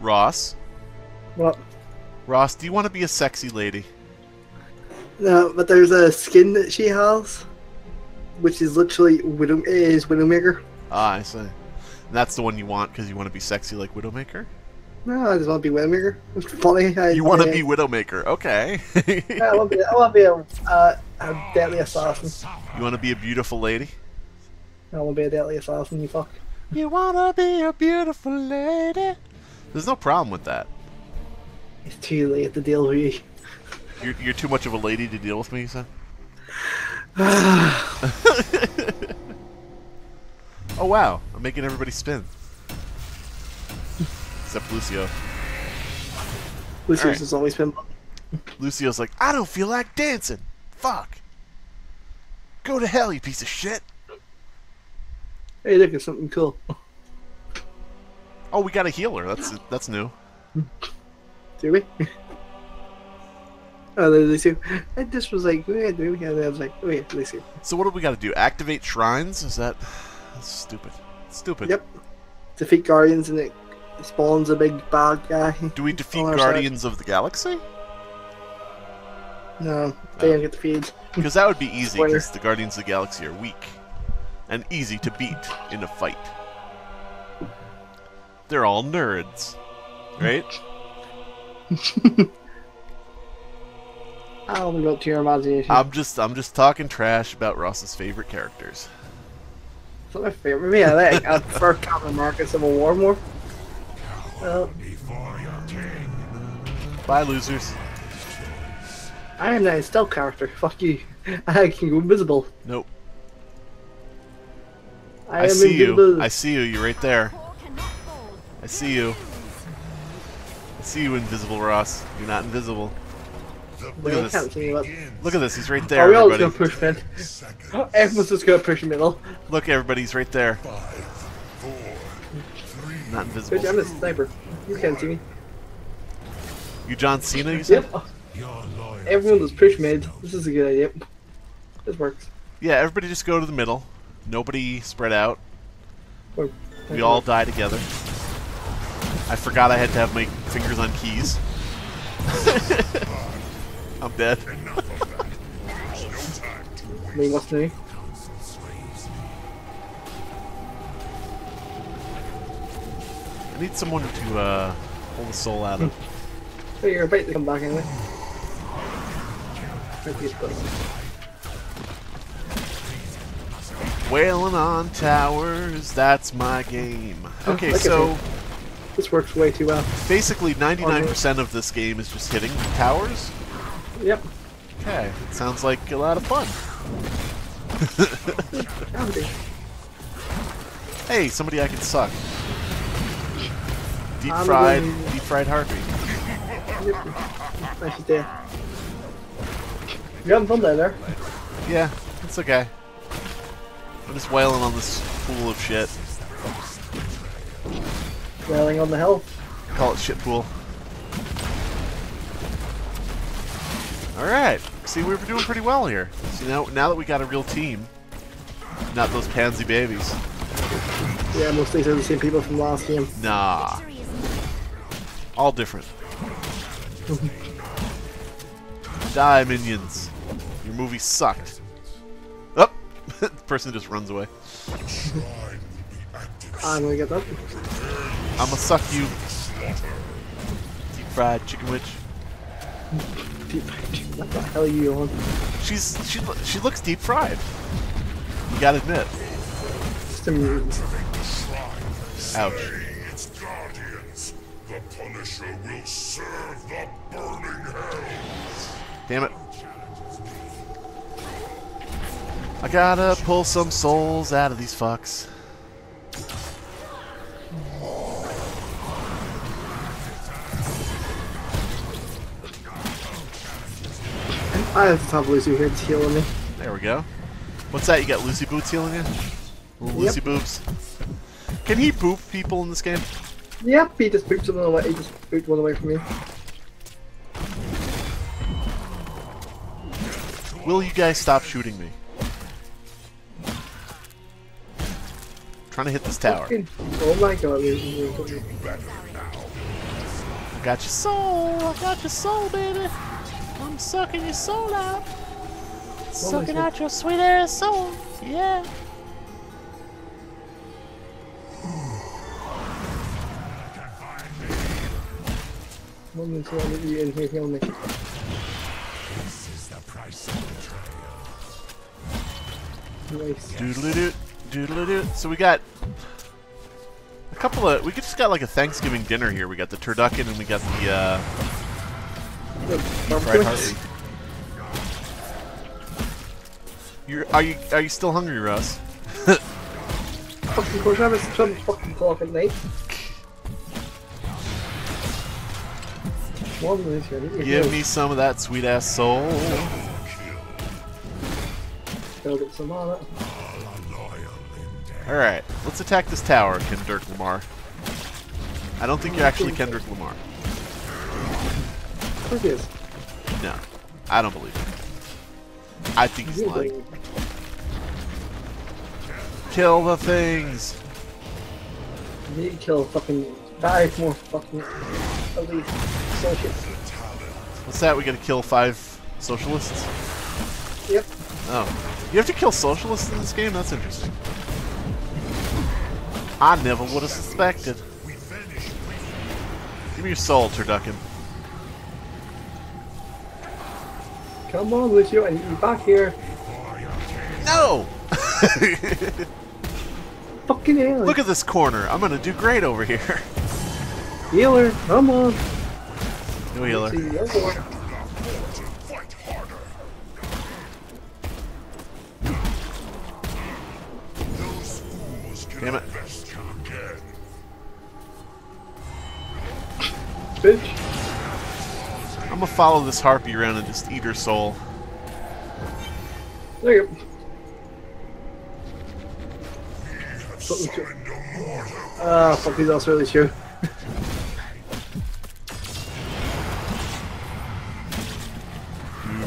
Ross. What? Ross, do you want to be a sexy lady? No, but there's a skin that she has, which is literally Widow is Widowmaker. Ah, I see. And that's the one you want because you want to be sexy like Widowmaker? No, I just want to be Widowmaker. It's funny. I, You want to be Widowmaker, okay. I want to be. I want to be a, uh, a deadly assassin. you want to be a beautiful lady? I want to be a deadly assassin. You fuck. You want to be a beautiful lady? There's no problem with that. It's too late to deal with you. You're, you're too much of a lady to deal with me, son. Oh wow, I'm making everybody spin. Except Lucio. Lucius Alright. has always been. Lucio's like, I don't feel like dancing. Fuck. Go to hell, you piece of shit. Hey, look at something cool. Oh, we got a healer. That's that's new. Do we? oh, there's Lucio. And this was like, yeah, do we? And I was like, oh yeah, Lucio. So what do we got to do? Activate shrines? Is that that's stupid? Stupid. Yep. Defeat Guardians and it spawns a big bad guy. Do we defeat our side. Guardians of the Galaxy? No, they don't get defeated. Because that would be easy. Because the Guardians of the Galaxy are weak and easy to beat in a fight. They're all nerds, right? Leave it up to your imagination. I'm just I'm just talking trash about Ross's favorite characters. Not my favorite. Me, I like. I prefer Captain Market Civil War more. Well, Bye, losers. I am a stealth character. Fuck you. I can go invisible. Nope. I, I, am see invisible. you. I see you. You're right there. See you. I see you, invisible Ross. You're not invisible. Look at this. see me, but- Look at this. He's right Are there, we all just gonna push mid? Everyone's just gonna push middle. Look, everybody. He's right there. Not Bitch, invisible. I'm a sniper. You can't see me. You John Cena, you said? Yep. Everyone just push mid. This is a good idea. This works. Yeah, everybody just go to the middle. Nobody spread out. Or- We all die together. I forgot I had to have my fingers on keys. I'm dead. Mean, what's new? I need someone to uh, pull the soul out of. Oh, you're about to come back anyway. Might be a split. Wailing on towers, that's my game. Okay, so. This works way too well. basically 99% of this game is just hitting towers. Yep. Okay, sounds like a lot of fun. Hey, somebody I can suck. Deep I'm fried, going- deep fried heartbeat. Nice day. You're having fun down there. Yeah, it's okay. I'm just wailing on this pool of shit. Railing on the hill. Call it shit pool. Alright. See, we were doing pretty well here. See, now, now that we got a real team, not those pansy babies. Yeah, most of these are the same people from last game. Nah. All different. Die, minions. Your movie sucked. Oh! the person just runs away. I'm gonna get that. I'ma suck you. Deep fried chicken witch. What the hell are you on? She's she she looks deep fried. You gotta admit. Just a mutant. Ouch. The Punisher will serve the burning hell. Damn it. I gotta pull some souls out of these fucks. I have to have Lucy here to heal me. There we go. What's that? You got Lucy Boots healing you? Little Lucy Yep. Boobs. Can he poop people in this game? Yep, he just booped someone away. He just booped one away from me. Will you guys stop shooting me? trying to hit this tower. Oh my god, Lucy. I got your soul. I got your soul, baby. I'm sucking your soul out. Sucking it? out your sweet ass soul. Yeah. One minute till I you in here healing me. This is the price of betrayal. Nice. Doodly doot. Doodly doot. So we got a couple of. We just got like a Thanksgiving dinner here. We got the turducken and we got the uh, fried heartbeat. You're, are you are you still hungry, Russ? Fucking course, I was some fucking clock at night. One minute here. I need your Give me some of that sweet ass soul. Gotta get some on it. Loyal in All right, let's attack this tower, Kendrick Lamar. I don't think you're actually Kendrick Lamar. Is. No, I don't believe it. I think he's lying. Kill the things. You need to kill fucking five more fucking elite associates. What's that? We gotta kill five socialists? Yep. Oh. You have to kill socialists in this game? That's interesting. I never would have suspected. Give me your soul, turducken. Come on, Lucio, I need you back here. No! Fucking hell. Look at this corner. I'm gonna do great over here. Healer, come on. No healer. See the other I'm gonna follow this harpy around and just eat her soul. There you go. Have Something to- signed a mortal. Ah, fuck, he's also really true.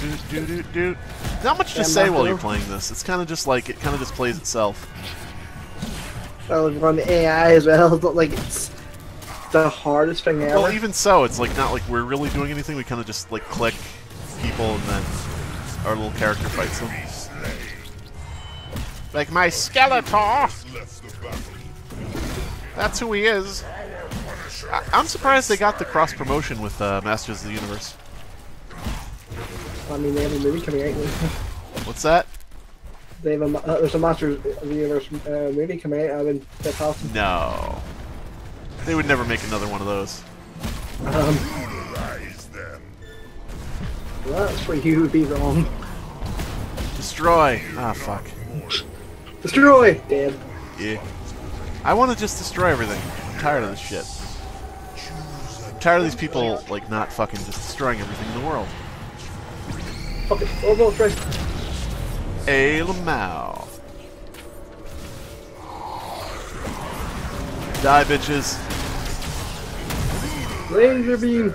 Doot, doot, doot, doot. Not much to Yeah, say while you're playing this. It's kind of just like it kind of just plays itself. Well, if you're on the AI as well, it's not like it's the hardest thing ever. Well, even so, it's like not like we're really doing anything. We kind of just like click people and then our little character fights them. Like my Skeletor. Left the battle. That's who he is. I- I'm surprised they got the cross promotion with uh, Masters of the Universe. I mean, they have a movie coming out. What's that? They have a, uh, there's a Master of the Universe uh, movie coming out. I've been that's awesome. No. They would never make another one of those. Um, them. that's where you would be wrong. Destroy. Ah, fuck. Destroy! Dead. Yeah. I want to just destroy everything. I'm tired of this shit. I'm tired of these people, like, not fucking just destroying everything in the world. Fuck it. Oh, go, Chris. A Lamau. Die, bitches. Laser beam.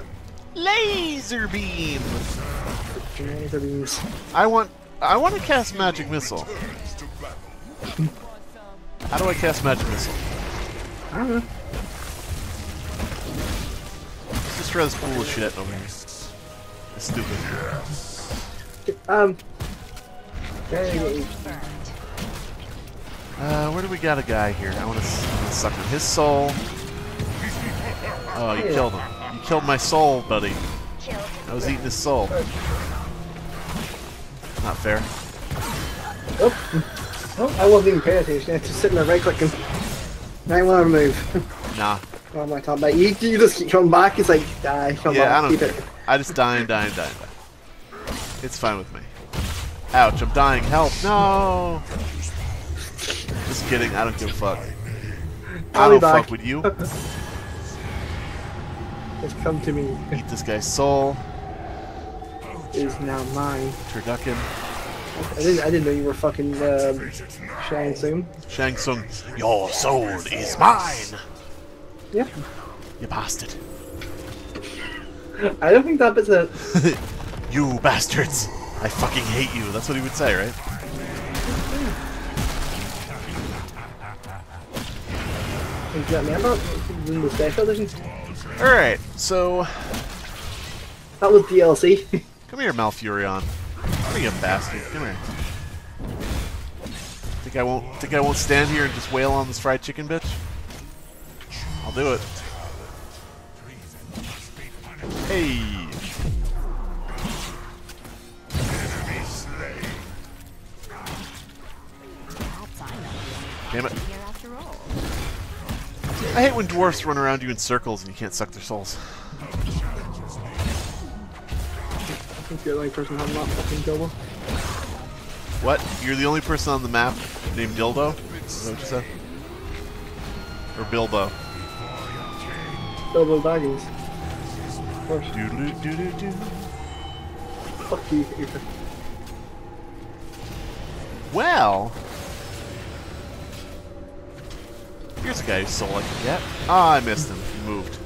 Laser beam. Laser beams. I want. I want to cast magic missile. Turns to battle. How do I cast magic missile? I don't know. Let's destroy this pool of shit over here. It's stupid. Um. Hey, Uh, where do we got a guy here? I want to suck on his soul. Oh, you killed him. You killed my soul, buddy. I was eating his soul. Not fair. oh. oh, I wasn't even paying attention. I was just sitting there right clicking. Now I want to move. Nah. am I talking about? You, you just keep coming back. It's like, die, come Yeah, I don't keep it. I just die and die and die and die. It's fine with me. Ouch, I'm dying. Help. No! Just kidding. I don't give a fuck. I I'll be don't fuck with you. Just come to me. Eat this guy's soul. Is now mine. Turducken. I didn't. I didn't know you were fucking um, Shang Tsung. Shang Tsung. Your soul is mine! Yep. You bastard. I don't think that bit's a. you bastards! I fucking hate you. That's what he would say, right? Is that? In the special edition? Alright, so That was DLC. come here, Malfurion. Come here, you bastard. Come here. Think I won't think I won't stand here and just wail on this fried chicken bitch? I'll do it. Hey! Damn it. Here after all. I hate when dwarfs run around you in circles and you can't suck their souls. I think you're the only person having that fucking dildo. What? You're the only person on the map named Dildo? Is that what you said? Or Bilbo? Dildo Baggins. Of course. Doodle doo doo doo. Fuck you, Ethan. Well, here's a guy whose soul I can get. Ah, I missed him. He moved.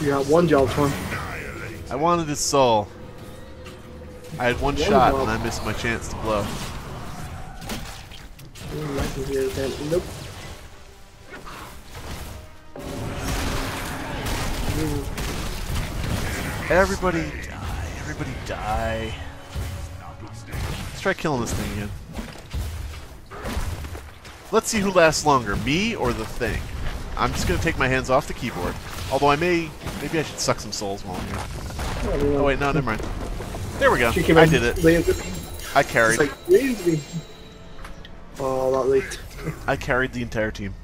You got one job, Tom. I wanted his soul. I had one One shot job. and I missed my chance to blow. I can hear that. Nope. Everybody die. Everybody die. Let's try killing this thing again. Let's see who lasts longer, me or the thing. I'm just gonna take my hands off the keyboard. Although I may, maybe I should suck some souls while I'm here. Oh wait, no, never mind. There we go. I did it. late with me. I carried. like. Oh, that late. I carried the entire team.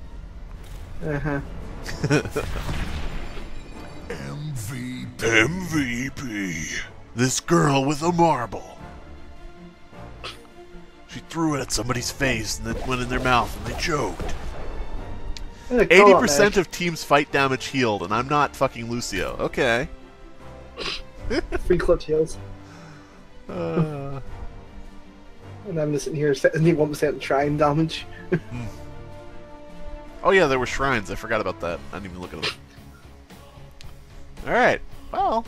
Uh-huh. MVP. MVP. This girl with a marble. Threw it at somebody's face and it went in their mouth and they choked. Eighty percent of teams fight damage healed, and I'm not fucking Lucio. Okay. Free clutch heals. Uh, And I'm just sitting here setting 1% shrine damage. oh yeah, there were shrines. I forgot about that. I didn't even look at them. All right. Well.